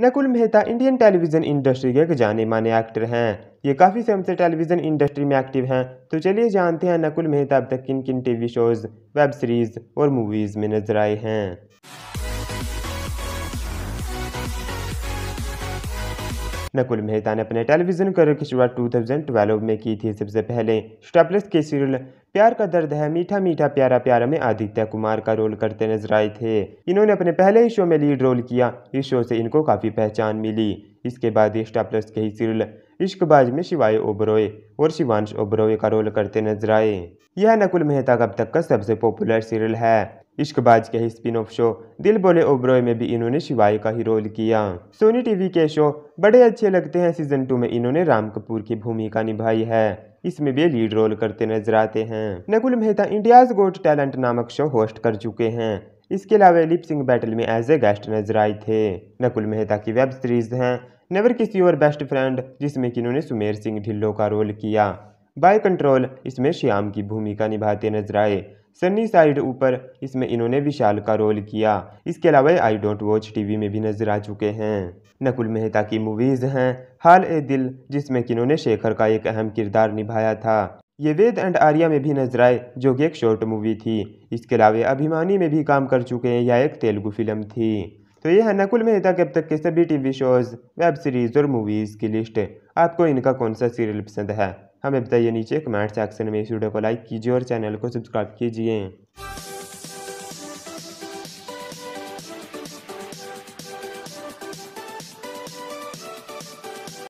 Nakul Mehta Indian television industry के एक जाने माने एक्टर हैं। ये काफ़ी समय से टेलीविज़न इंडस्ट्री में एक्टिव हैं। तो चलिए जानते हैं नकुल मेहता अब तक किन किन टीवी शोज़ वेब सीरीज़ और मूवीज़ में नज़र आए हैं। नकुल मेहता ने अपने टेलीविज़न करियर की शुरुआत 2012 में की थी सबसे पहले। स्टार के सीरियल प्यार का दर्द है, मीठा मीठा प्यारा प्यारा में आदित्य कुमार का रोल करते नज़र आए थे। इन्होंने अपने पहले ही शो में लीड रोल किया, इस शो से इनको काफ़ी पहचान मिली। इसके बाद ये स्टार के ही सीरियल इश्कबाज में शिवाय ओबरोय और शिवांश ओबरोय का रोल करते नज़र आए। यह नकुल मेहता का अब तक का सबसे पॉपुलर सीरियल है। इश्कबाज के ही स्पिन ऑफ़ शो। दिल बोले ओब्रोय में भी इन्होंने शिवाय का ही रोल किया। सोनी टीवी के शो बड़े अच्छे लगते हैं। सीज़न टू में इन्होंने राम कपूर की भूमिका निभाई है। इसमें भी लीड रोल करते नज़र आते हैं। Nakul Mehta India's got talent नामक शो होस्ट कर चुके हैं। इसके अलावा लिप सिंह बैटल में एज ए गेस्ट नज़र आए थे। नकुल मेहता की वेब सीरीज़ हैं नेवर किसी और बेस्ट फ्रेंड, जिसमें कि इन्होंने सुमेर सिंह ढिल्लो का रोल किया। बाय कंट्रोल इसमें श्याम की भूमिका निभाते नज़र आए। सन्नी साइड ऊपर, इसमें इन्होंने विशाल का रोल किया। इसके अलावा आई डोंट वॉच टीवी में भी नज़र आ चुके हैं। नकुल मेहता की मूवीज़ हैं, हाल ए दिल, जिसमें कि इन्होंने शेखर का एक अहम किरदार निभाया था। ये वेद एंड आर्या में भी नज़र आए, जो कि एक शॉर्ट मूवी थी। इसके अलावा अभिमानी में भी काम कर चुके हैं यह एक तेलुगु फ़िल्म थी। तो ये है नकुल मेहता के अब तक के सभी टीवी शोज़ वेब सीरीज़ और मूवीज़ की लिस्ट आपको इनका कौन सा सीरियल पसंद है? हमें बताइए नीचे कमेंट सेक्शन में इस वीडियो को लाइक कीजिए और चैनल को सब्सक्राइब कीजिए।